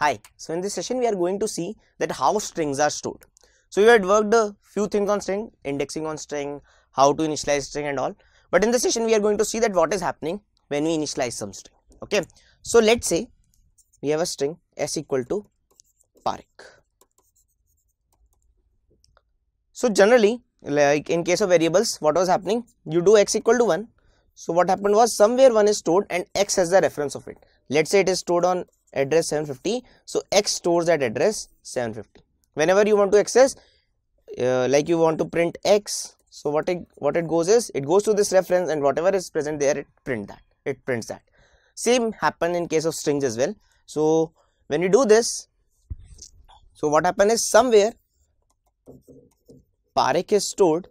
Hi, so in this session we are going to see that how strings are stored. So we had worked a few things on string, indexing on string, how to initialize string and all. But in this session we are going to see that what is happening when we initialize some string. Okay, so let's say we have a string s equal to parik. So generally like in case of variables what was happening you do x equal to 1 so what happened was somewhere 1 is stored and x has the reference of it let's say it is stored on address 750 so x stores that address 750 whenever you want to access uh, like you want to print x so what it what it goes is it goes to this reference and whatever is present there it print that it prints that. Same happen in case of strings as well. So when you do this so what happen is somewhere parik is stored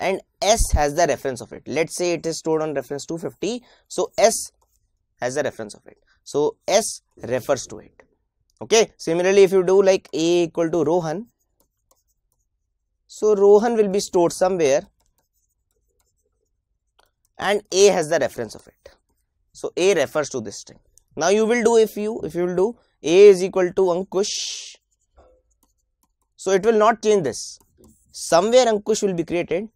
and s has the reference of it. Let's say it is stored on reference 250 so s has the reference of it so S refers to it. Okay. Similarly, if you do like A equal to Rohan, so Rohan will be stored somewhere and A has the reference of it. So A refers to this string. Now you will do if you if you will do A is equal to Ankush. So it will not change this. Somewhere Ankush will be created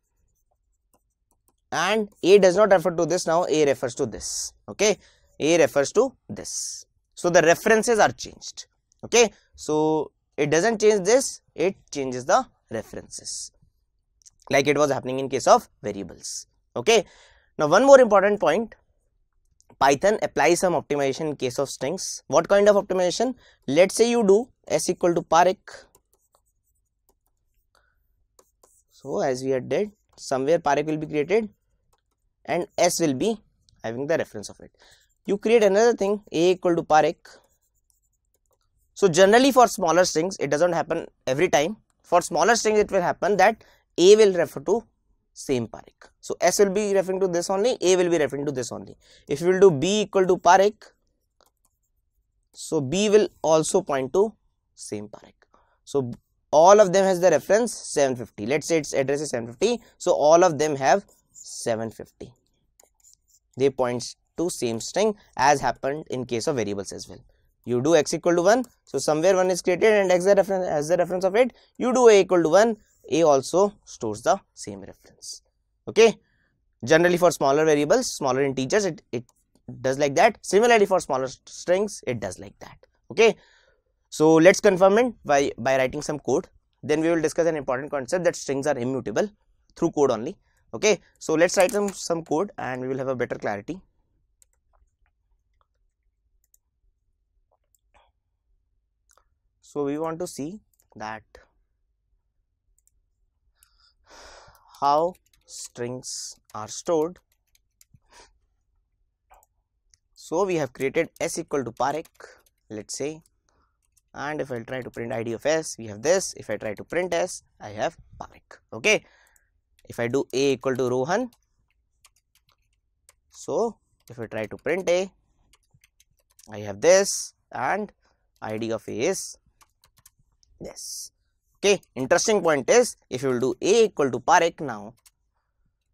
and A does not refer to this now A refers to this. Okay. A refers to this. So the references are changed. Okay. So it doesn't change this, it changes the references like it was happening in case of variables. Okay. Now one more important point Python applies some optimization in case of strings. What kind of optimization? Let's say you do s equal to parik. So as we had did, somewhere parik will be created and s will be having the reference of it. You create another thing a equal to parik so generally for smaller strings it doesn't happen every time. For smaller strings it will happen that a will refer to same parik so s will be referring to this only a will be referring to this only. If you will do b equal to parik so b will also point to same parik so all of them has the reference 750 let's say its address is 750 so all of them have 750 they points to same string as happened in case of variables as well. You do x equal to 1, so somewhere 1 is created and x the reference, as the reference of it, you do a equal to 1, a also stores the same reference. Okay. Generally for smaller variables, smaller integers, it, it does like that. Similarly for smaller strings, it does like that. Okay. So let's confirm it by, by writing some code. Then we will discuss an important concept that strings are immutable through code only. Okay. So let's write some, some code and we will have a better clarity. So we want to see that how strings are stored. So we have created s equal to parik, let's say, and if I try to print id of s, we have this. If I try to print s, I have parik. Okay. If I do a equal to Rohan, so if I try to print a, I have this, and id of a is this. Okay, interesting point is if you will do a equal to parik now,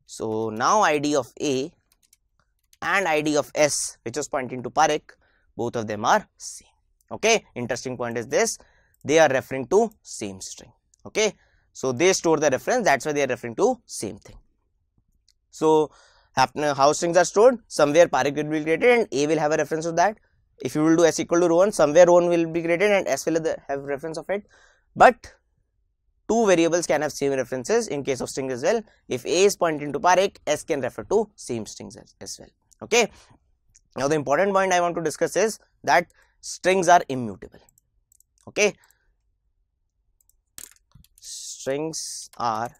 so now id of a and id of s which is pointing to parik, both of them are same. Okay, interesting point is this, they are referring to same string. Okay, so they store the reference, that's why they are referring to same thing. So, how strings are stored? Somewhere parik will be created and a will have a reference to that. If you will do s equal to Rohan somewhere Rohan will be created and s will have reference of it. But two variables can have same references in case of string as well. If a is pointing to parik s can refer to same strings as, as well. Okay? Now the important point i want to discuss is that strings are immutable. Okay strings are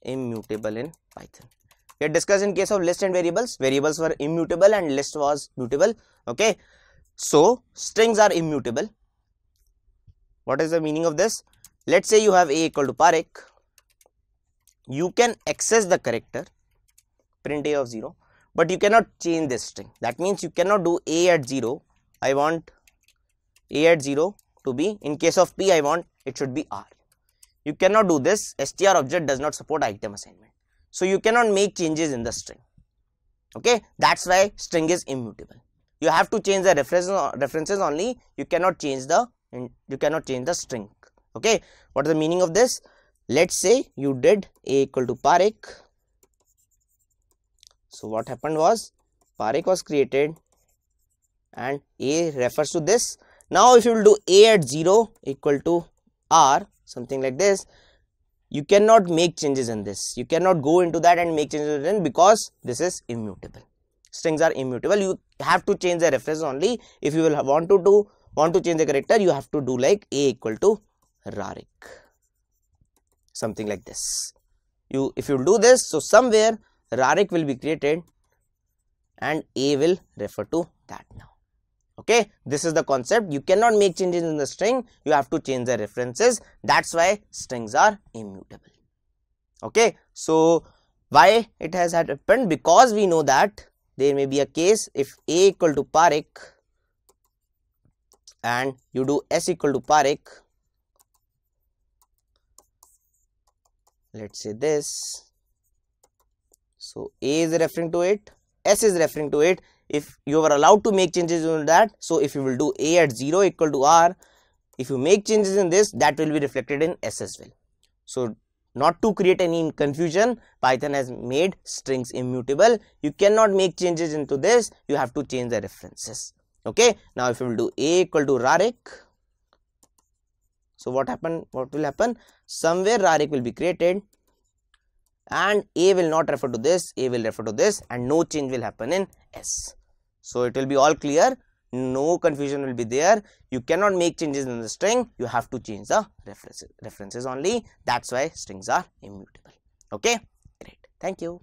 immutable in python. We had discussed in case of list and variables. Variables were immutable and list was mutable. Okay? So strings are immutable. What is the meaning of this? Let's say you have a equal to parik you can access the character print a of 0 but you cannot change this string. That means you cannot do a at 0 i want a at 0 to be in case of p i want it should be r you cannot do this. Str object does not support item assignment. So you cannot make changes in the string. Okay? That's why string is immutable. You have to change the reference references only. You cannot change the you cannot change the string. Okay? What is the meaning of this? Let's say you did a equal to parek so what happened was parek was created and a refers to this. Now if you will do a at 0 equal to r something like this. You cannot make changes in this. You cannot go into that and make changes in because this is immutable. Strings are immutable. You have to change the reference only. If you will want to do want to change the character you have to do like a equal to rarik. Something like this. You if you do this so somewhere rarik will be created and a will refer to that now okay this is the concept. You cannot make changes in the string. You have to change the references. That's why strings are immutable. Okay so why it has happened? Because we know that there may be a case if a equal to parek and you do s equal to parek let's say this. So a is referring to it. S is referring to it if you are allowed to make changes in that so if you will do a at 0 equal to r if you make changes in this that will be reflected in s as well so not to create any confusion, Python has made strings immutable. You cannot make changes into this. You have to change the references. Okay. Now, if you will do a equal to rarik, so what happen? What will happen? Somewhere rarik will be created and a will not refer to this, a will refer to this and no change will happen in s. So, it will be all clear. No confusion will be there. You cannot make changes in the string. You have to change the references references only. That's why strings are immutable. Okay? Great. Thank you